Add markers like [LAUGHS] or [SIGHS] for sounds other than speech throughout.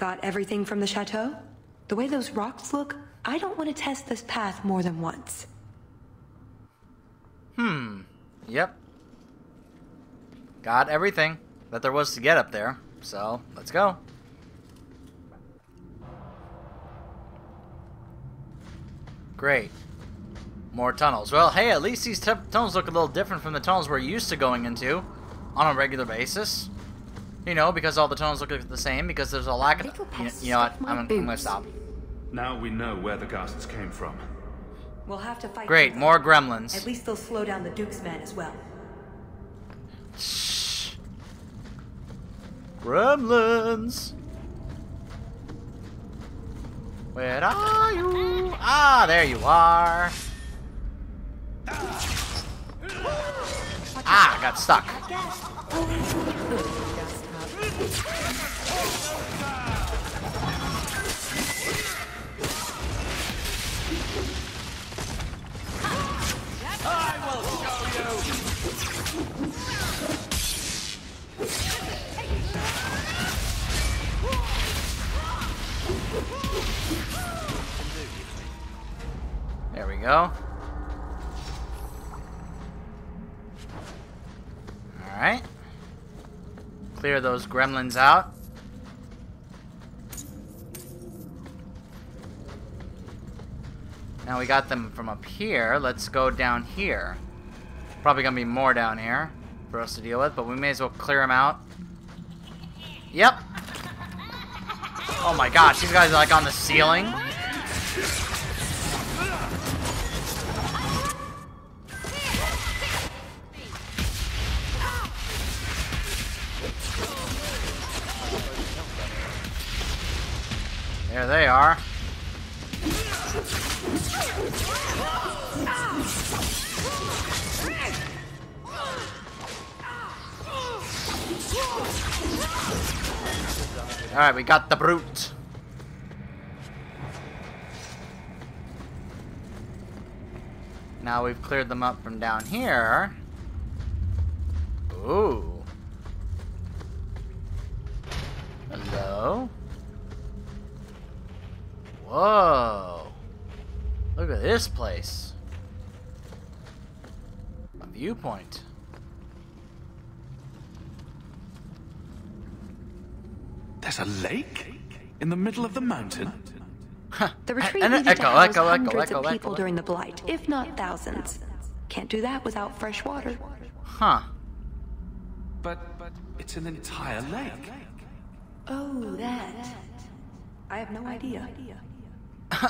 Got everything from the chateau? The way those rocks look, I don't want to test this path more than once. Hmm. Yep. Got everything that there was to get up there. So, let's go. Great. More tunnels. Well, hey, at least these tunnels look a little different from the tunnels we're used to going into on a regular basis. You know, because all the tunnels look the same, because there's a lack of... You, you know what? I'm, I'm going to stop. Now we know where the ghosts came from. We'll have to fight. Great, more gremlins. At least they'll slow down the Duke's men as well. Shh. Gremlins. Where are you? Ah, there you are. Ah, I got stuck. There we go. Alright. Clear those gremlins out. Now we got them from up here. Let's go down here. Probably gonna be more down here for us to deal with, but we may as well clear them out. Yep. Oh my gosh, these guys are like on the ceiling. We got the brute. Now we've cleared them up from down here. Ooh. Hello? Whoa. Look at this place. A viewpoint. There's a lake? In the middle of the mountain? Huh. The retreat And- and needed to house echo, echo, hundreds echo, of people echo. during the Blight, if not thousands. Can't do that without fresh water. Huh. But, but it's an entire lake. Oh, that. I have no idea. [LAUGHS]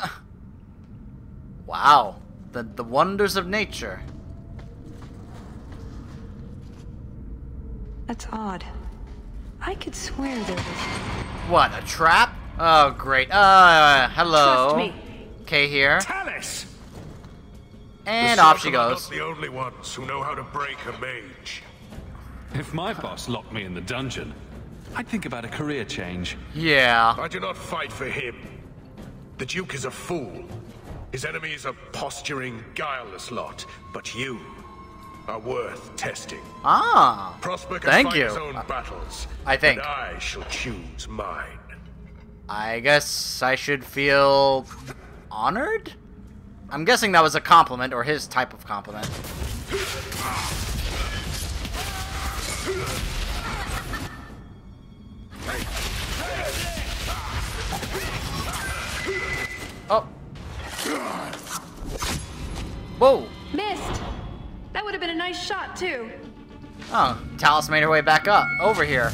Wow. The the wonders of nature. That's odd. I could swear there was. What, a trap? Oh, great. Uh, hello. Trust me. Kay here. Tallis! And The off she Circle are goes. Not the only ones who know how to break a mage. If my boss locked me in the dungeon, I'd think about a career change. Yeah. I do not fight for him. The Duke is a fool. His enemies are posturing, guileless lot. But you are worth testing. Ah. Prosper can Thank fight you. his own battles. I think. And I shall choose mine. I guess I should feel honored? I'm guessing that was a compliment, or his type of compliment. Oh. Whoa. Missed! That would have been a nice shot, too. Oh, Tallis made her way back up, over here.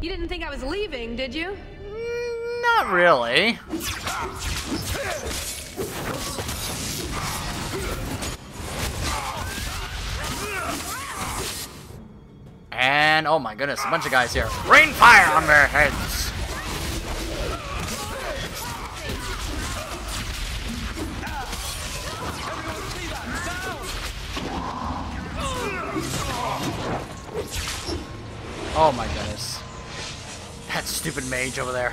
You didn't think I was leaving, did you? Mm, Not really. And, oh my goodness, a bunch of guys here. Rain fire on their heads! Oh my goodness. That stupid mage over there.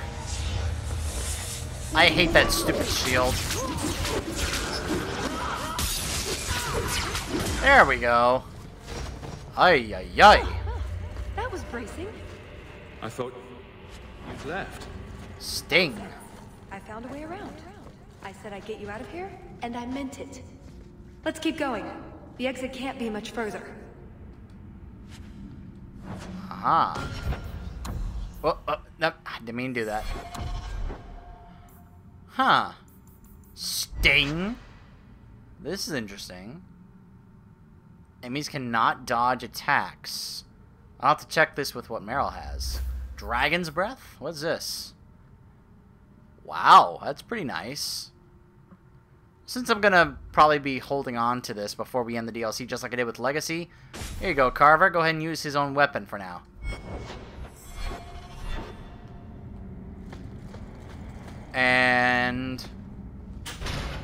I hate that stupid shield. There we go. Ay, ay, ay. Oh, that was bracing. I thought you'd left. Sting. I found a way around. I said I'd get you out of here, and I meant it. Let's keep going. The exit can't be much further. Aha. Oh, oh, no, I didn't mean to do that. Huh. Sting? This is interesting. Enemies cannot dodge attacks. I'll have to check this with what Merrill has. Dragon's Breath? What's this? Wow, that's pretty nice. Since I'm gonna probably be holding on to this before we end the DLC, just like I did with Legacy, here you go, Carver. Go ahead and use his own weapon for now. And...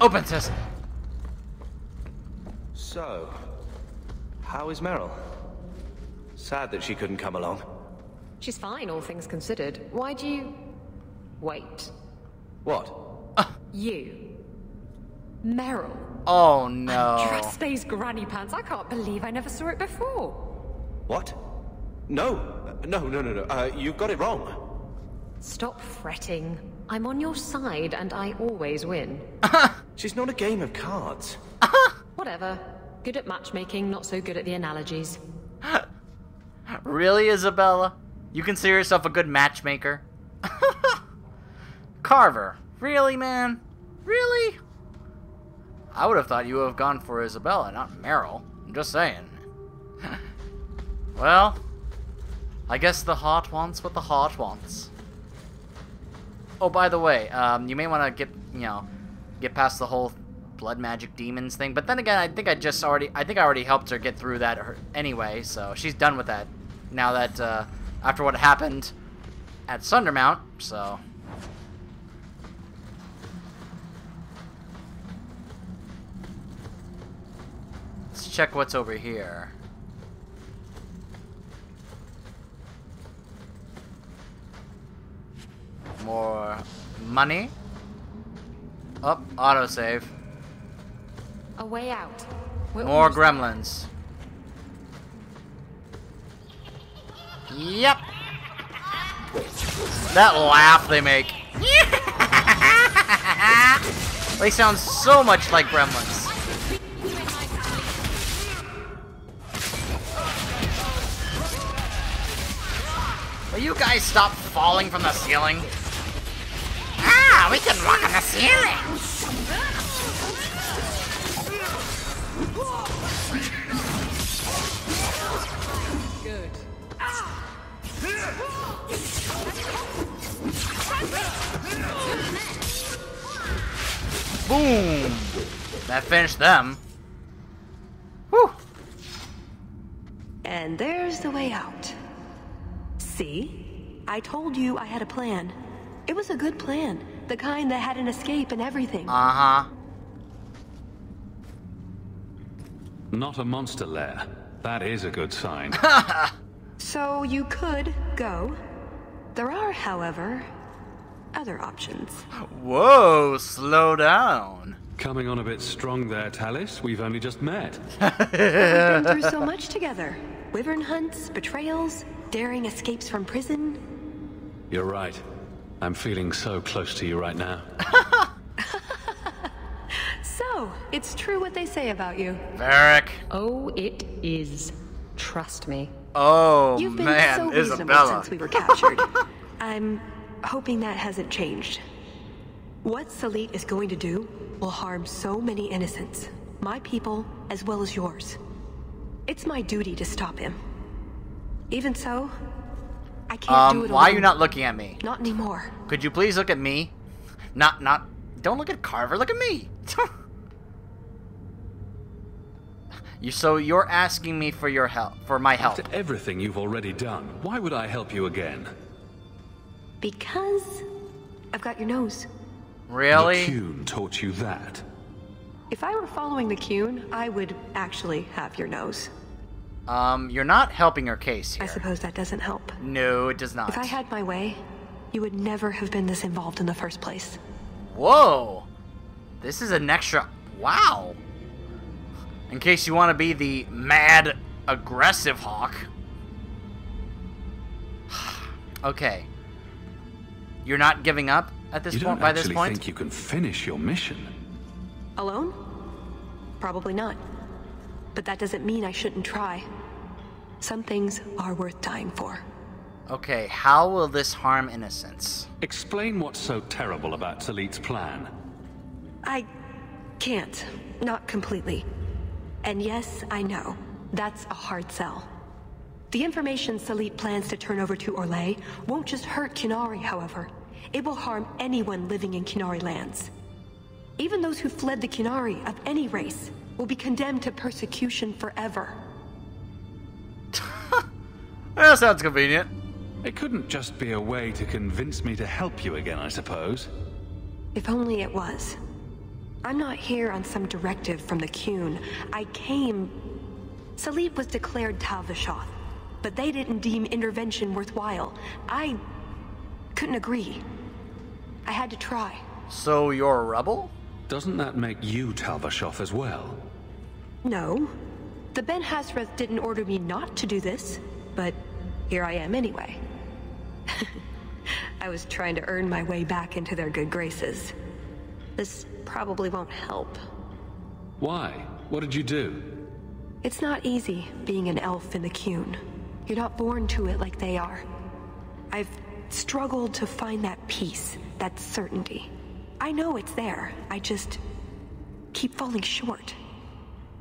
Open system. So, how is Merrill? Sad that she couldn't come along. She's fine, all things considered. Why do you... Wait. What? You. Merrill. Oh no. Trust those granny pants. I can't believe I never saw it before. What? No, no, no, no, no. Uh, you got it wrong. Stop fretting. I'm on your side, and I always win. [LAUGHS] She's not a game of cards. [LAUGHS] Whatever. Good at matchmaking, not so good at the analogies. [LAUGHS] Really, Isabela? You consider yourself a good matchmaker? Carver. Really, man? Really? I would have thought you would have gone for Isabela, not Merrill. I'm just saying. [LAUGHS] well, I guess the heart wants what the heart wants. Oh, by the way, um, you may want to get, you know, get past the whole blood magic demons thing. But then again, I think I just already, I think I already helped her get through that anyway. So she's done with that now that uh, after what happened at Sundermount. So. Check what's over here. More money. Up, oh, autosave. A way out. We're More gremlins. Yep. That laugh they make. [LAUGHS] they sound so much like gremlins. Will you guys stop falling from the ceiling? Ah, we can walk on the ceiling. Good. Boom! That finished them. Whew. And there's the way out. See? I told you I had a plan. It was a good plan. The kind that had an escape and everything. Uh-huh. Not a monster lair. That is a good sign. [LAUGHS] So you could go. There are, however, other options. Whoa, slow down. Coming on a bit strong there, Tallis. We've only just met. We've been through so [LAUGHS] much together. Wyvern hunts, betrayals, daring escapes from prison. You're right. I'm feeling so close to you right now. [LAUGHS] So, it's true what they say about you. Varric. Oh, it is. Trust me. Oh, You've been man, so reasonable Isabela. since we were captured. [LAUGHS] I'm hoping that hasn't changed. What Salit is going to do will harm so many innocents. My people, as well as yours. It's my duty to stop him. Even so, I can't do Um, it why are you not looking at me? Not anymore. Could you please look at me? Not, not, don't look at Carver, look at me. [LAUGHS] you, so you're asking me for your help, for my help. After everything you've already done, why would I help you again? Because I've got your nose. Really? The Qun taught you that. If I were following the Qun, I would actually have your nose. Um, you're not helping your case I suppose that doesn't help. No, it does not. If I had my way, you would never have been this involved in the first place. Whoa! This is an extra. Wow! In case you want to be the mad, aggressive Hawke. [SIGHS] okay. You're not giving up at this You point. don't By this actually point, think you can finish your mission? Alone? Probably not. But that doesn't mean I shouldn't try. Some things are worth dying for. okay. How will this harm innocents? Explain what's so terrible about Salit's plan. I can't. Not completely. And yes, I know. That's a hard sell. The information Salit plans to turn over to Orlais won't just hurt Qunari, however. It will harm anyone living in Qunari lands. Even those who fled the Qunari of any race will be condemned to persecution forever. [LAUGHS] That sounds convenient. It couldn't just be a way to convince me to help you again, I suppose. If only it was. I'm not here on some directive from the Qun. I came... Salit was declared Tal Vashoth, but they didn't deem intervention worthwhile. I... couldn't agree. I had to try. So you're a rebel? Doesn't that make you Tal Vashoth as well? No. The Ben-Hassrath didn't order me not to do this, but here I am anyway. [LAUGHS] I was trying to earn my way back into their good graces. This probably won't help. Why? What did you do? It's not easy being an elf in the Qun. You're not born to it like they are. I've struggled to find that peace, that certainty. I know it's there. I just keep falling short.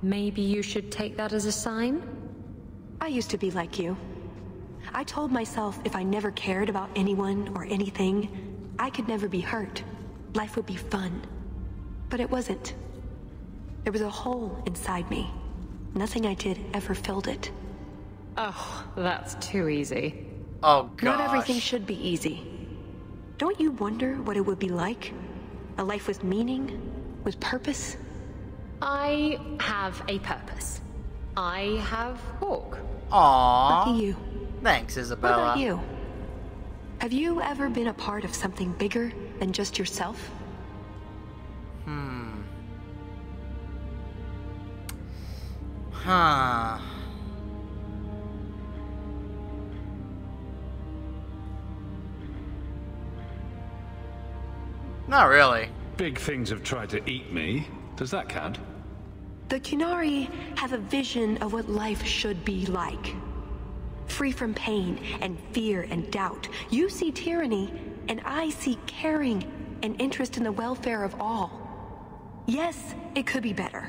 Maybe you should take that as a sign? I used to be like you. I told myself if I never cared about anyone or anything, I could never be hurt. Life would be fun. But it wasn't. There was a hole inside me. Nothing I did ever filled it. Oh, that's too easy. Oh gosh. Not everything should be easy. Don't you wonder what it would be like? A life with meaning? With purpose? I have a purpose. I have Hawke. Aww. Lucky you. Thanks, Isabela. What about you? Have you ever been a part of something bigger than just yourself? Hmm. Huh. Not really. Big things have tried to eat me. Does that count? The Qunari have a vision of what life should be like. Free from pain and fear and doubt. You see tyranny, and I see caring and interest in the welfare of all. Yes, it could be better.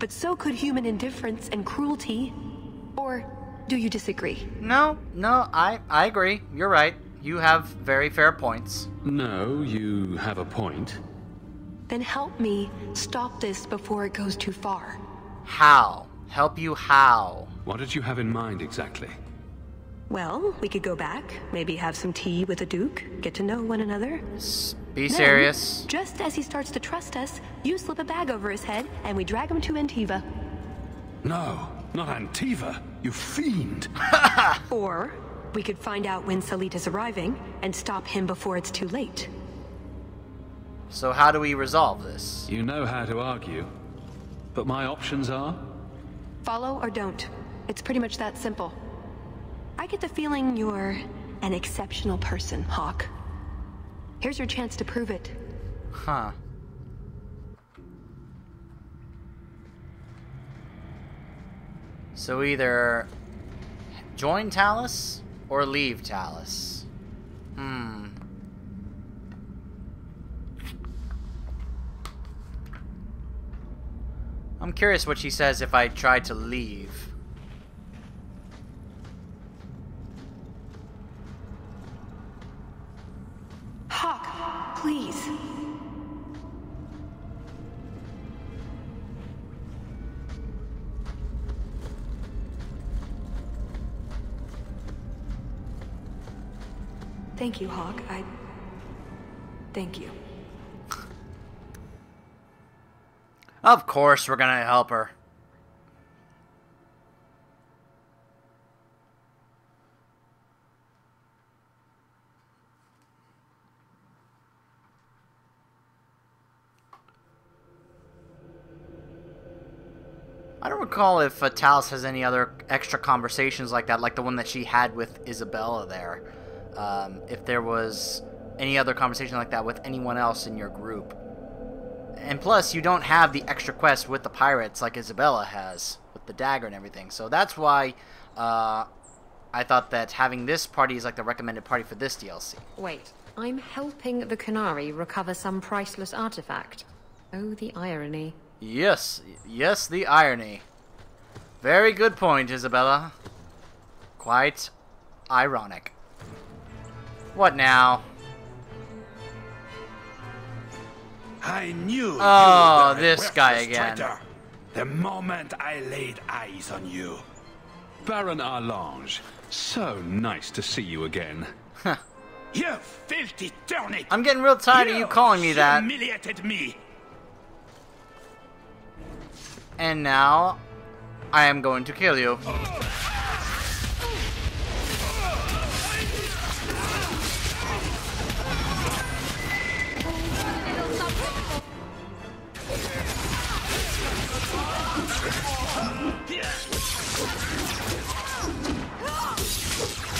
But so could human indifference and cruelty. Or do you disagree? No, no, I I agree. You're right. You have very fair points. No, you have a point. Then help me stop this before it goes too far. How? Help you how? What did you have in mind exactly? Well, we could go back, maybe have some tea with the Duke, get to know one another. Be Then, serious. Just as he starts to trust us, you slip a bag over his head and we drag him to Antiva. No, not Antiva. You fiend. [LAUGHS] Or we could find out when Salita's arriving and stop him before it's too late. So how do we resolve this? You know how to argue. But my options are? Follow or don't. It's pretty much that simple. I get the feeling you're an exceptional person, Hawke. Here's your chance to prove it. Huh. So either join Tallis or leave Tallis. Hmm. I'm curious what she says if I try to leave. Hawke, please. Thank you, Hawke. I. Thank you. Of course, we're gonna help her. I don't recall if uh, Tallis has any other extra conversations like that, like the one that she had with Isabela there. Um, if there was any other conversation like that with anyone else in your group. And plus, you don't have the extra quest with the pirates like Isabela has with the dagger and everything. So that's why uh, I thought that having this party is like the recommended party for this DLC. Wait, I'm helping the Qunari recover some priceless artifact. Oh, the irony. Yes, yes, the irony. Very good point, Isabela. Quite ironic. What now? I knew Oh, you this guy again. traitor The moment I laid eyes on you. Baron Arlange, so nice to see you again. You filthy turnip! I'm getting real tired of you calling me that. humiliated me. And now, I am going to kill you. Oh.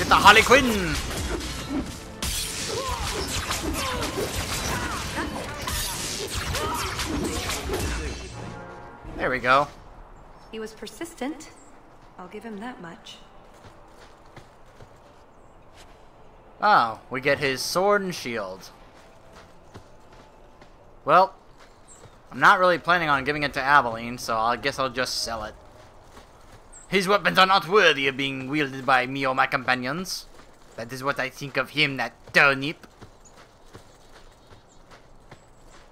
The Harley Quinn! There we go. He was persistent. I'll give him that much. Oh, we get his sword and shield. Well, I'm not really planning on giving it to Aveline, so I guess I'll just sell it. His weapons are not worthy of being wielded by me or my companions. That is what I think of him, that turnip.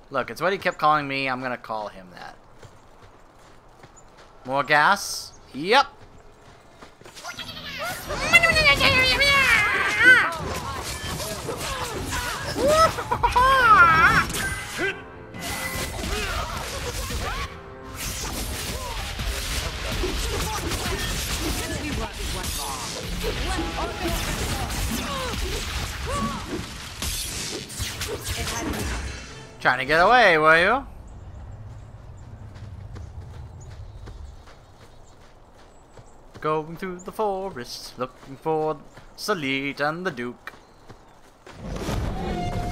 Look, it's what he kept calling me. I'm gonna call him that. More gas? Yep. [LAUGHS] Trying to get away, were you? Going through the forest, looking for Salit and the Duke.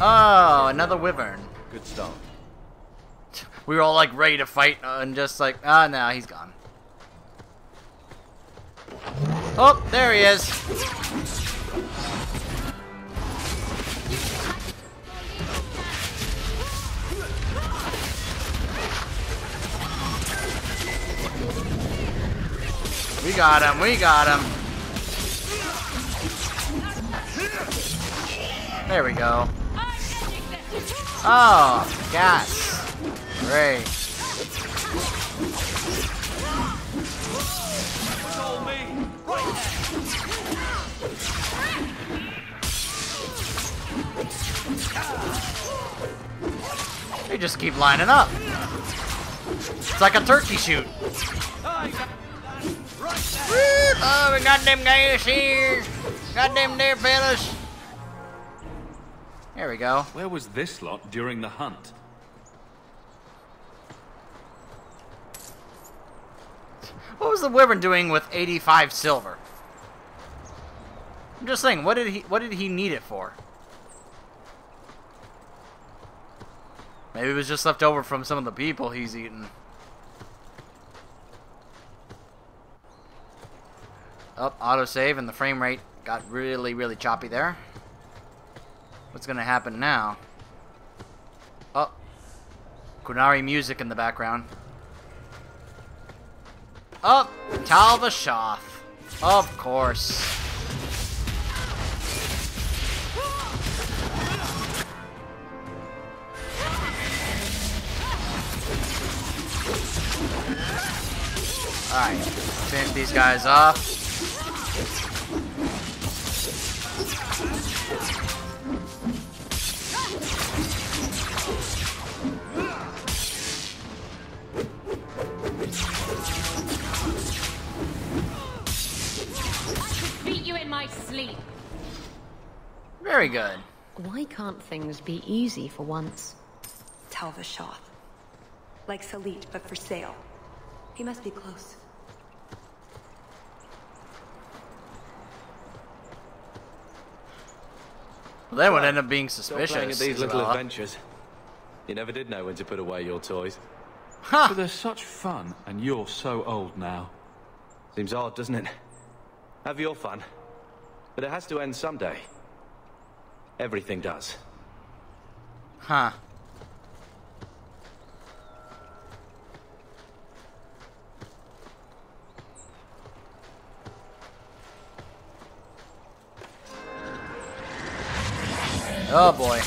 Oh, another wyvern. Good start. We were all like ready to fight, and just like, ah, no, he's gone. Oh, there he is. We got him, we got him. There we go. Oh, gas. Great. Just keep lining up. It's like a turkey shoot. Oh, we got them guys here. Got them there, fellas. There we go. Where was this lot during the hunt? What was the Wyvern doing with 85 silver? I'm just saying, what did he what did he need it for? Maybe it was just left over from some of the people he's eaten. Up, oh, autosave and the frame rate got really, really choppy there. What's gonna happen now? Oh, Qunari music in the background. Up, oh. Of course. Alright, finish these guys off. Beat you in my sleep. Very good. Why can't things be easy for once? Talvashoth. Like Salit, but for sale. He must be close. That would end up being Still playing at suspicious. these little Isabela. adventures. You never did know when to put away your toys. But they're such fun, and you're so old now. Seems odd, doesn't it? Have your fun. But it has to end someday. Everything does. Huh. Oh boy.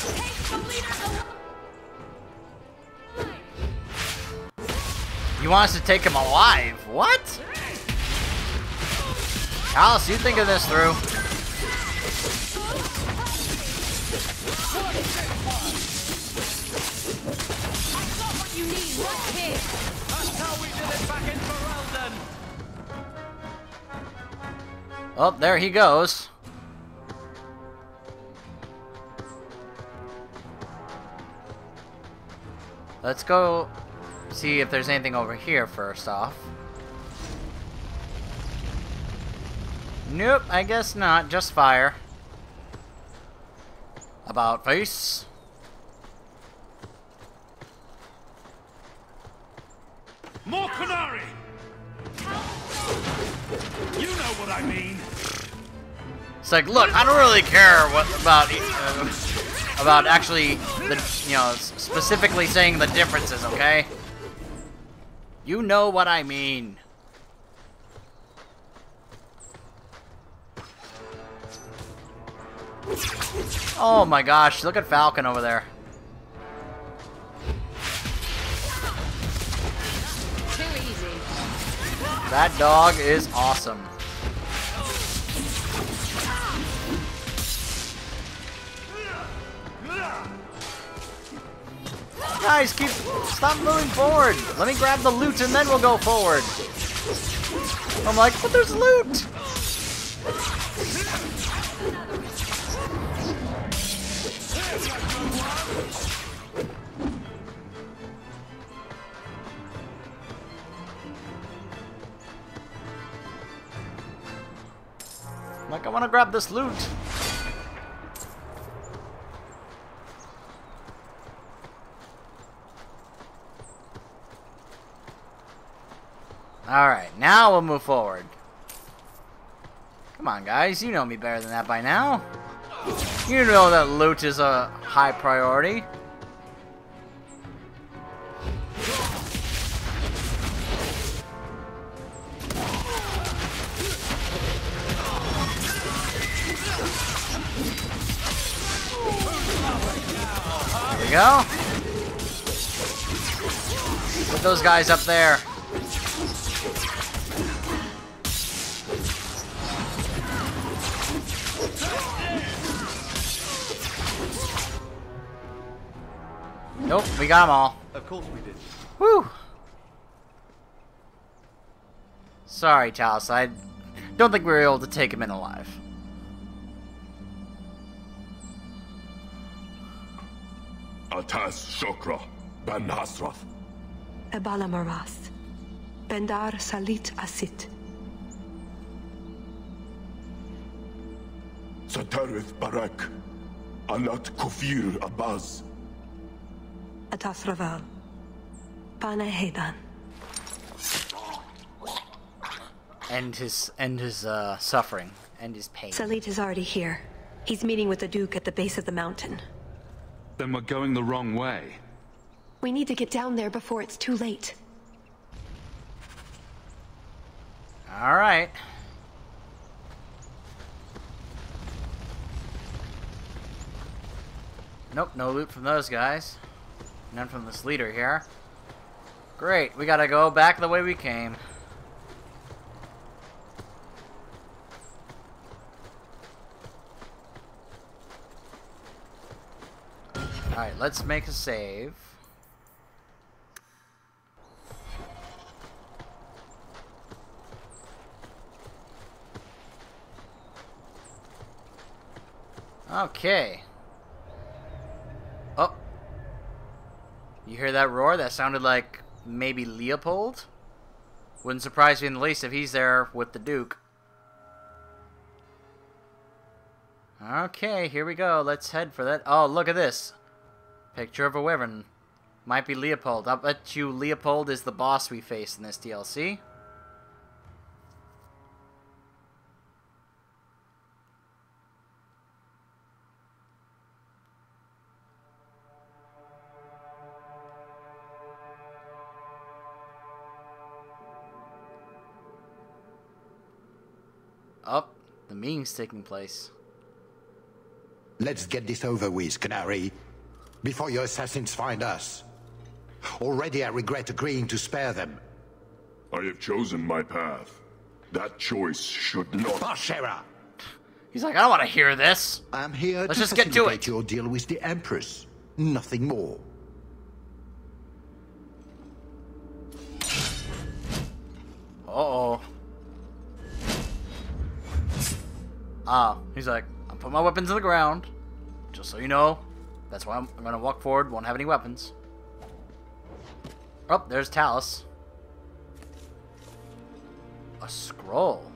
You want us to take him alive? What? Alice, you think of this through. Oh, there he goes. Let's go see if there's anything over here first off. Nope, I guess not. Just fire. About face. More Qunari! You know what I mean. It's like, look, I don't really care what about uh, about actually the you know specifically saying the differences, okay? You know what I mean. Oh my gosh, look at Falcon over there. Too easy. That dog is awesome. Guys, keep stop moving forward. Let me grab the loot and then we'll go forward. I'm like, but there's loot. Like, I want to grab this loot. Alright, now we'll move forward. Come on, guys. You know me better than that by now. You know that loot is a high priority. There we go. Put those guys up there. Nope, we got them all. Of course we did. Whew. Sorry, Tallis. I don't think we were able to take him in alive. Altas Shokra, Ben Hasrath. Ebala Maras. Bendar Salit Asit. Satarith Barak. Alat Kufir Abaz. Atas Raval. Pana Hedan. End his end his uh, suffering. End his pain. Salit is already here. He's meeting with the Duke at the base of the mountain. Then we're going the wrong way. We need to get down there before it's too late. All right. Nope, no loot from those guys. None from this leader here. Great, we gotta go back the way we came. Alright, let's make a save. Okay. You hear that roar? That sounded like maybe Leopold? Wouldn't surprise me in the least if he's there with the Duke. Okay, here we go. Let's head for that. Oh, look at this. Picture of a wyvern. Might be Leopold. I'll bet you Leopold is the boss we face in this DLC. The taking place. Let's get this over with, Qunari. Before your assassins find us. Already I regret agreeing to spare them. I have chosen my path. That choice should not... Ah, Bashera! He's like, I don't want to hear this. I'm here Let's to just get to it. your deal with the Empress. Nothing more. Uh-oh. Ah, he's like, I put my weapons on the ground. Just so you know. That's why I'm, I'm gonna walk forward, won't have any weapons. Oh, there's Tallis. A scroll.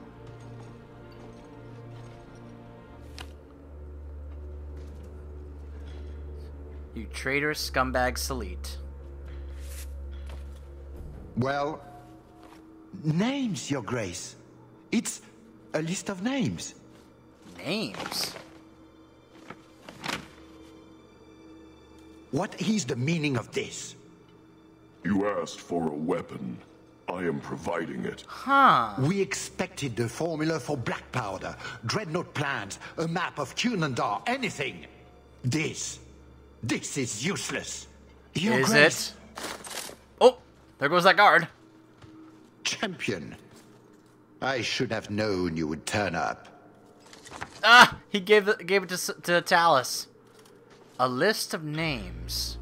You traitor scumbag Salit. Well, names, Your Grace. It's a list of names. Names? What is the meaning of this? You asked for a weapon. I am providing it. Huh. We expected the formula for black powder, dreadnought plans, a map of Qunandar, anything. This. This is useless. Your Is Grace, it? Oh, there goes that guard. Champion. I should have known you would turn up. Ah, he gave it, gave it to, to Tallis. A list of names.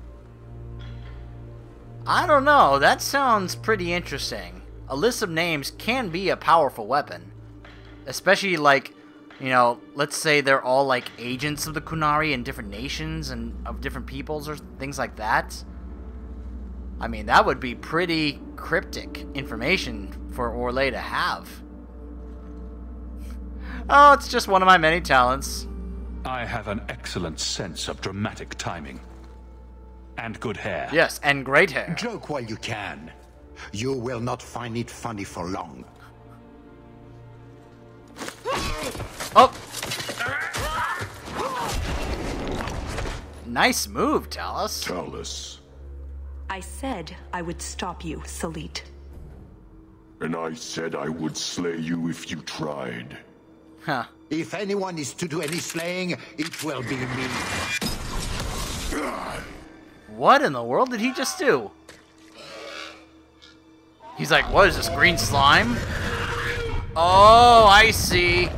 I don't know. That sounds pretty interesting. A list of names can be a powerful weapon. Especially, like, you know, let's say they're all, like, agents of the Qunari in different nations and of different peoples or things like that. I mean, that would be pretty cryptic information for Orlais to have. Oh, it's just one of my many talents. I have an excellent sense of dramatic timing. And good hair. Yes, and great hair. Joke while you can. You will not find it funny for long. Oh! Nice move, Tallis. Tallis. I said I would stop you, Salit. And I said I would slay you if you tried. Huh. If anyone is to do any slaying, it will be me. What in the world did he just do? He's like, what is this, green slime? Oh, I see.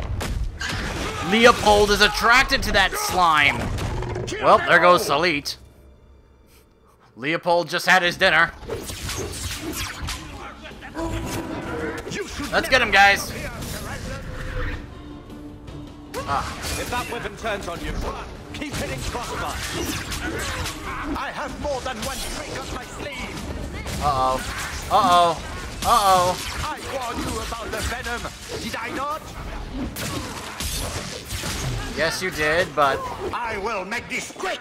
Leopold is attracted to that slime. Well, there goes Salit. Leopold just had his dinner. Let's get him, guys. Ah, if that weapon turns on you, keep hitting crossbar. I have more than one trick up my sleeve. Uh-oh. Uh-oh. Uh-oh. I warned you about the venom. Did I not? Yes, you did, but... I will make this quick!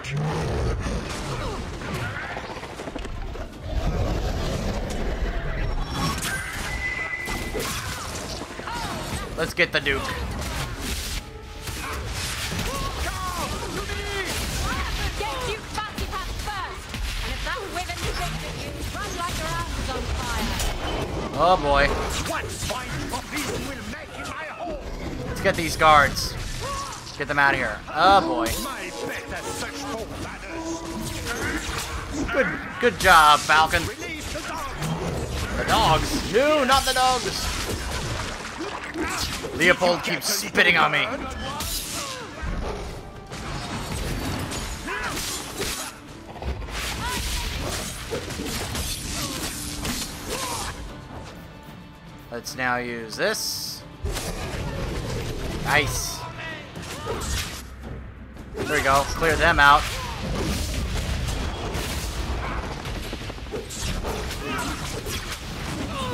Let's get the Duke. My boy. Let's get these guards. Get them out of here. Oh boy. Good good job, Falcon. The dogs. No, not the dogs. Leopold keeps spitting on me. Let's now use this. Nice. There we go. Clear them out.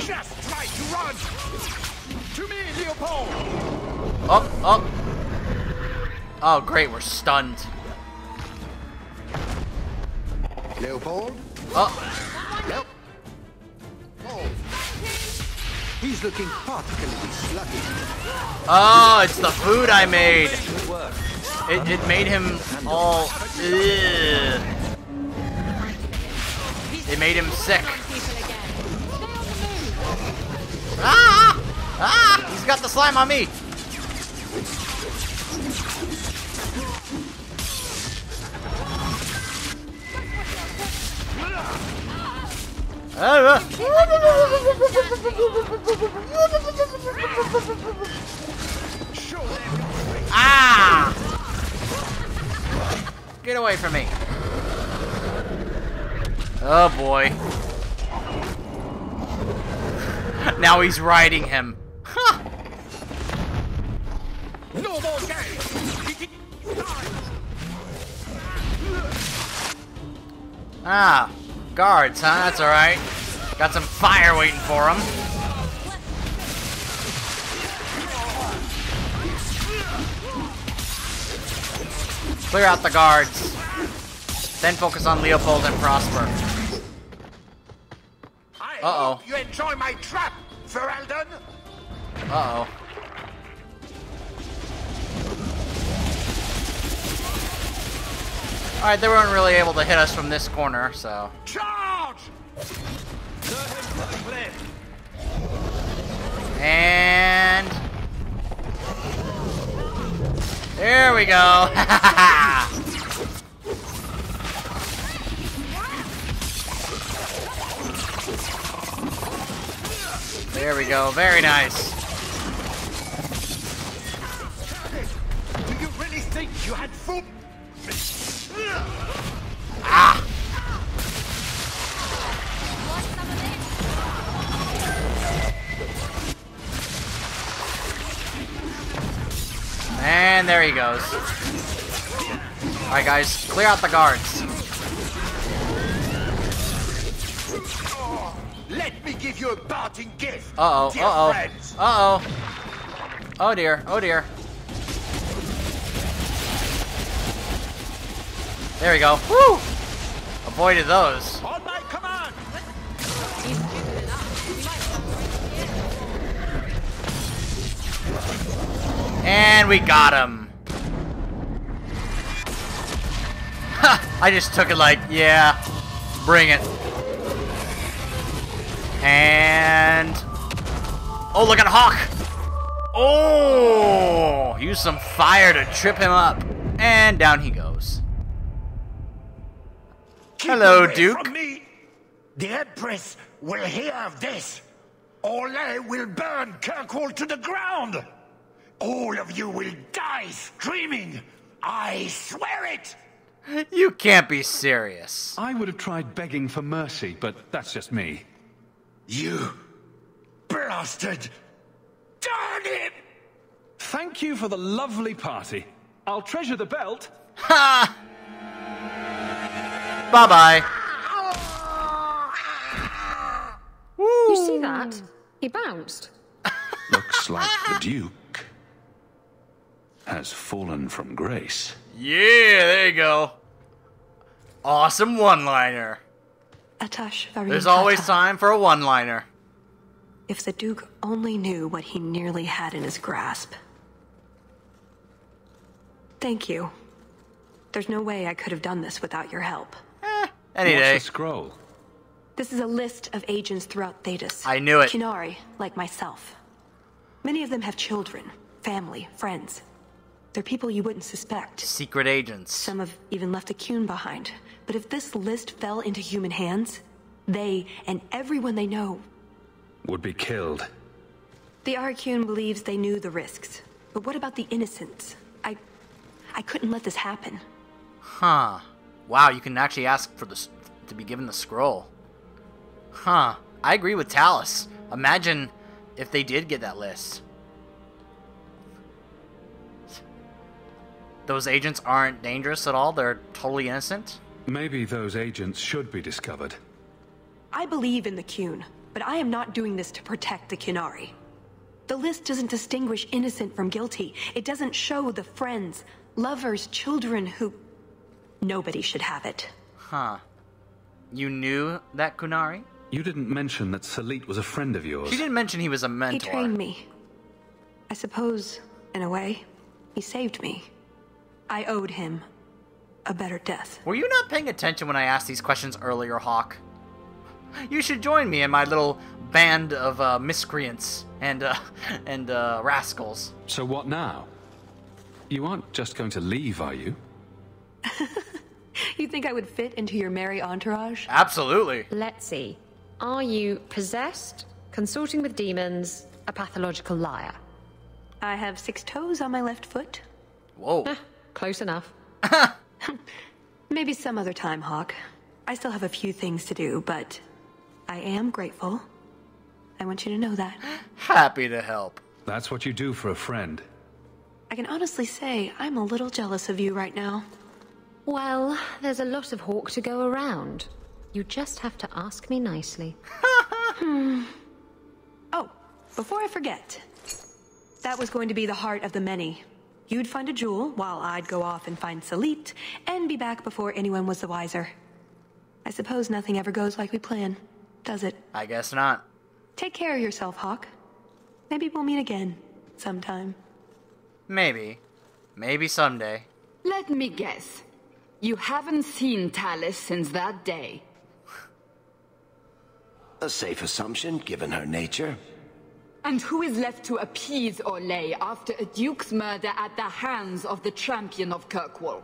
Just try to run! To me, Leopold! Up, up. Oh, great, we're stunned. Leopold? Oh, He's looking particularly sluggish. oh, it's the food I made. It, it made him all. Ugh. It made him sick. Ah! Ah! He's got the slime on me. Ah! Get away from me. Oh boy. now he's riding him. Huh. No more games! Ah, guards, huh? That's alright. Got some fire waiting for them. Clear out the guards. Then focus on Leopold and Prosper. Uh-oh. you enjoy my trap, Ferelden! Uh-oh. Alright, they weren't really able to hit us from this corner, so... Charge! And... There we go! [LAUGHS] there we go, very nice. Do you really think you had food? Ah! And there he goes. Alright guys, clear out the guards. Let me give you a parting gift, Uh-oh, uh-oh. Uh-oh. Oh dear, oh dear. There we go. Woo! Avoided those. On my command! He's stupid enough. We might come And we got him. Ha! I just took it like, yeah, bring it. And... Oh, look at Hawke! Oh! Use some fire to trip him up. And down he goes. Keep Hello, away Duke. From me. The Empress will hear of this. Orlais will burn Kirkwall to the ground. All of you will die screaming. I swear it. You can't be serious. I would have tried begging for mercy, but that's just me. You blasted. Darn it! Thank you for the lovely party. I'll treasure the belt. Ha! Bye bye. You see that? He bounced. [LAUGHS] Looks like the Duke has fallen from grace. Yeah, there you go. Awesome one-liner. Ataash varin There's always Kata. time for a one-liner. If the Duke only knew what he nearly had in his grasp. Thank you. There's no way I could have done this without your help. Any What's day. the scroll? This is a list of agents throughout Thedas. I knew it. Qunari, like myself. Many of them have children, family, friends. They're people you wouldn't suspect. Secret agents. Some have even left a Qun behind. But if this list fell into human hands, they and everyone they know. Would be killed. The Ariqun believes they knew the risks. But what about the innocents? I. I couldn't let this happen. Huh. Wow, you can actually ask for this to be given the scroll. Huh. I agree with Tallis. Imagine if they did get that list. Those agents aren't dangerous at all. They're totally innocent. Maybe those agents should be discovered. I believe in the Qun, but I am not doing this to protect the Qunari. The list doesn't distinguish innocent from guilty. It doesn't show the friends, lovers, children who... Nobody should have it. Huh. You knew that Qunari? You didn't mention that Saleet was a friend of yours. She didn't mention he was a mentor. He mentor. trained me. I suppose, in a way, he saved me. I owed him a better death. Were you not paying attention when I asked these questions earlier, Hawke? You should join me in my little band of uh, miscreants and uh, [LAUGHS] and uh, rascals. So what now? You aren't just going to leave, are you? [LAUGHS] You think I would fit into your merry entourage? Absolutely. Let's see. Are you possessed, consorting with demons, a pathological liar? I have six toes on my left foot. Whoa. Eh, close enough. [LAUGHS] Maybe some other time, Hawke. I still have a few things to do, but I am grateful. I want you to know that. [GASPS] Happy to help. That's what you do for a friend. I can honestly say I'm a little jealous of you right now. Well, there's a lot of Hawke to go around. You just have to ask me nicely. [LAUGHS] Hmm. Oh, before I forget, that was going to be the heart of the many. You'd find a jewel while I'd go off and find Saleet and be back before anyone was the wiser. I suppose nothing ever goes like we plan, does it? I guess not. Take care of yourself, Hawke. Maybe we'll meet again sometime. Maybe. Maybe someday. Let me guess. You haven't seen Tallis since that day. A safe assumption, given her nature. And who is left to appease Orlais after a duke's murder at the hands of the champion of Kirkwall?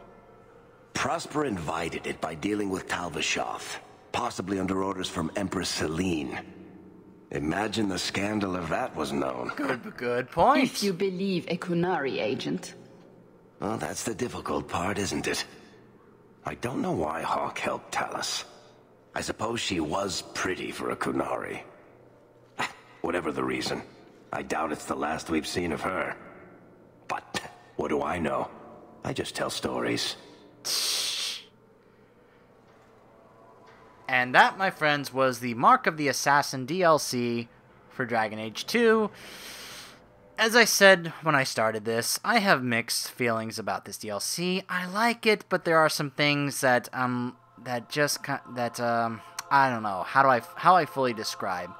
Prosper invited it by dealing with Tal-Vashoth, possibly under orders from Empress Celene. Imagine the scandal if that was known. Good, good point. If you believe a Qunari agent. Well, that's the difficult part, isn't it? I don't know why Hawke helped Tallis. I suppose she was pretty for a Qunari. [LAUGHS] Whatever the reason, I doubt it's the last we've seen of her. But what do I know? I just tell stories. And that, my friends, was the Mark of the Assassin DLC for Dragon Age 2. As I said when I started this, I have mixed feelings about this DLC. I like it, but there are some things that um that just that um I don't know how do I how I fully describe.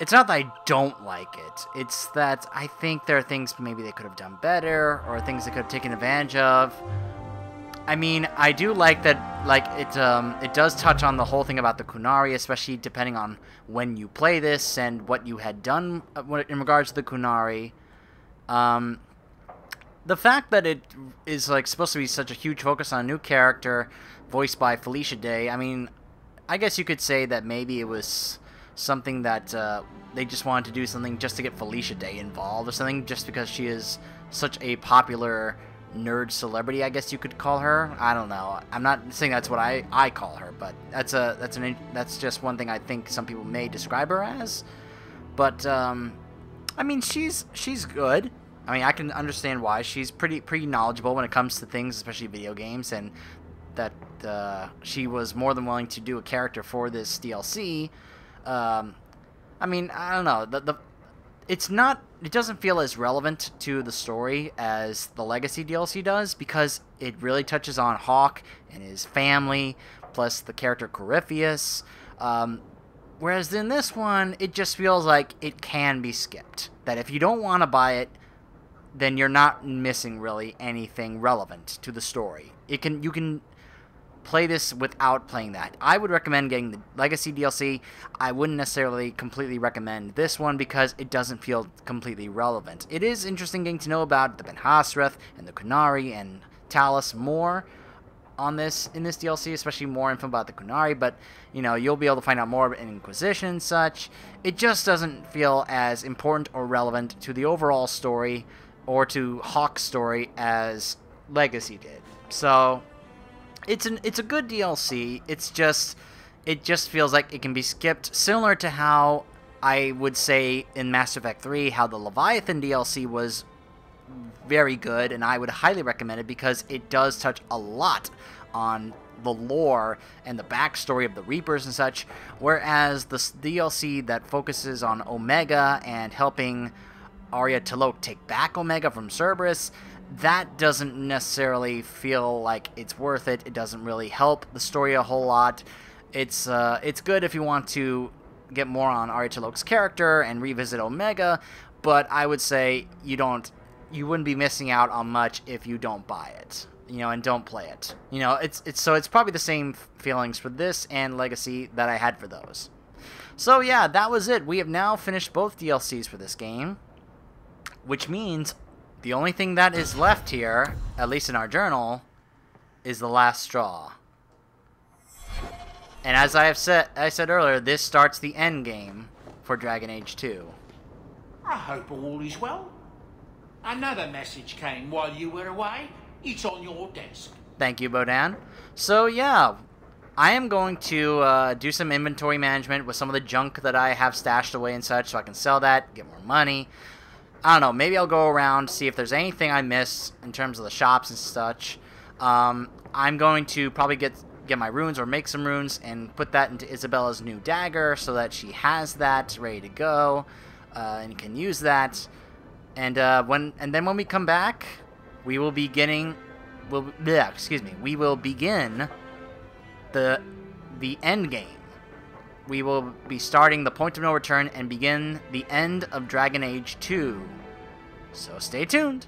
It's not that I don't like it. It's that I think there are things maybe they could have done better or things they could have taken advantage of. I mean, I do like that. Like it, um, it does touch on the whole thing about the Qunari, especially depending on when you play this and what you had done uh, in regards to the Qunari. Um, the fact that it is like supposed to be such a huge focus on a new character, voiced by Felicia Day. I mean, I guess you could say that maybe it was something that uh, they just wanted to do something just to get Felicia Day involved or something, just because she is such a popular nerd celebrity, I guess you could call her. I don't know. I'm not saying that's what I, I call her, but that's a that's an that's just one thing I think some people may describe her as. But um, I mean, she's she's good. I mean, I can understand why she's pretty pretty knowledgeable when it comes to things, especially video games, and that uh, she was more than willing to do a character for this DLC. Um, I mean, I don't know. The, the it's not it doesn't feel as relevant to the story as the legacy DLC does because it really touches on Hawke and his family plus the character Corypheus. Um, whereas in this one, it just feels like it can be skipped. That if you don't want to buy it, then you're not missing really anything relevant to the story. It can you can play this without playing that. I would recommend getting the Legacy DLC. I wouldn't necessarily completely recommend this one because it doesn't feel completely relevant. It is interesting getting to know about the Ben-Hassrath and the Qunari and Tallis more on this in this DLC, especially more info about the Qunari, but you know, you'll be able to find out more in Inquisition and such. It just doesn't feel as important or relevant to the overall story or to Hawke's story as Legacy did. So it's an it's a good DLC. It's just it just feels like it can be skipped, similar to how I would say in Mass Effect 3 how the Leviathan DLC was very good and I would highly recommend it because it does touch a lot on the lore and the backstory of the Reapers and such, whereas the DLC that focuses on Omega and helping Aria T'Loak take back Omega from Cerberus, that doesn't necessarily feel like it's worth it. It doesn't really help the story a whole lot. It's uh, it's good if you want to get more on Aria T'Loak's character and revisit Omega, but I would say you don't you wouldn't be missing out on much if you don't buy it. You know, and don't play it. You know, it's it's so it's probably the same feelings for this and Legacy that I had for those. So yeah, that was it. We have now finished both DLCs for this game, which means the only thing that is left here, at least in our journal, is the last straw. And as I have said, I said earlier, this starts the end game for Dragon Age 2. I hope all is well. Another message came while you were away. It's on your desk. Thank you, Bodan. So yeah, I am going to uh, do some inventory management with some of the junk that I have stashed away and such, so I can sell that, get more money. I don't know. Maybe I'll go around see if there's anything I miss in terms of the shops and such. Um, I'm going to probably get get my runes or make some runes and put that into Isabela's new dagger so that she has that ready to go uh, and can use that. And uh, when and then when we come back, we will be getting, will yeah, excuse me, we will begin the the end game. We will be starting the point of no return and begin the end of Dragon Age 2. So stay tuned.